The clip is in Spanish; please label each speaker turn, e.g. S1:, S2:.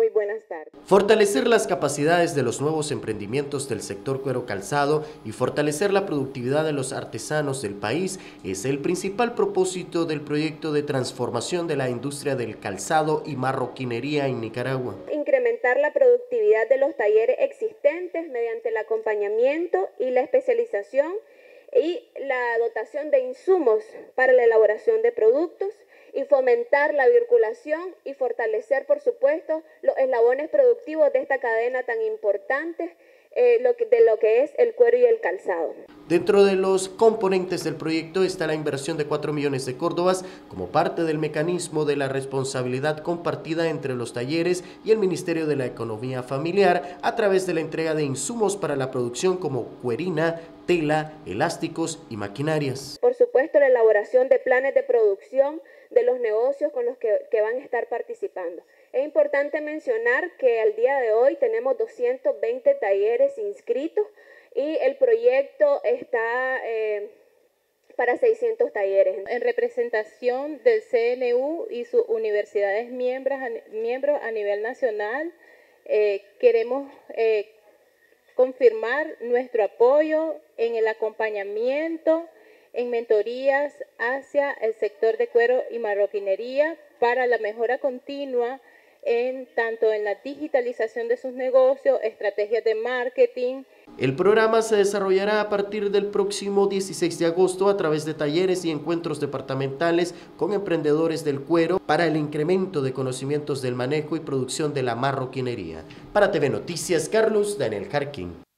S1: Muy buenas tardes.
S2: Fortalecer las capacidades de los nuevos emprendimientos del sector cuero calzado y fortalecer la productividad de los artesanos del país es el principal propósito del proyecto de transformación de la industria del calzado y marroquinería en Nicaragua.
S1: Incrementar la productividad de los talleres existentes mediante el acompañamiento y la especialización y la dotación de insumos para la elaboración de productos fomentar la circulación y fortalecer, por supuesto, los eslabones productivos de esta cadena tan importante eh, de lo que es el cuero y el calzado.
S2: Dentro de los componentes del proyecto está la inversión de 4 millones de córdobas como parte del mecanismo de la responsabilidad compartida entre los talleres y el Ministerio de la Economía Familiar a través de la entrega de insumos para la producción como cuerina, tela, elásticos y maquinarias.
S1: Supuesto, la elaboración de planes de producción de los negocios con los que, van a estar participando. Es importante mencionar que al día de hoy tenemos 220 talleres inscritos y el proyecto está eh, para 600 talleres.
S3: En representación del CNU y sus universidades miembros, miembros a nivel nacional, eh, queremos eh, confirmar nuestro apoyo en el acompañamiento, en mentorías hacia el sector de cuero y marroquinería para la mejora continua en tanto en la digitalización de sus negocios, estrategias de marketing.
S2: El programa se desarrollará a partir del próximo 16 de agosto a través de talleres y encuentros departamentales con emprendedores del cuero para el incremento de conocimientos del manejo y producción de la marroquinería. Para TV Noticias, Carlos Daniel Jarquín.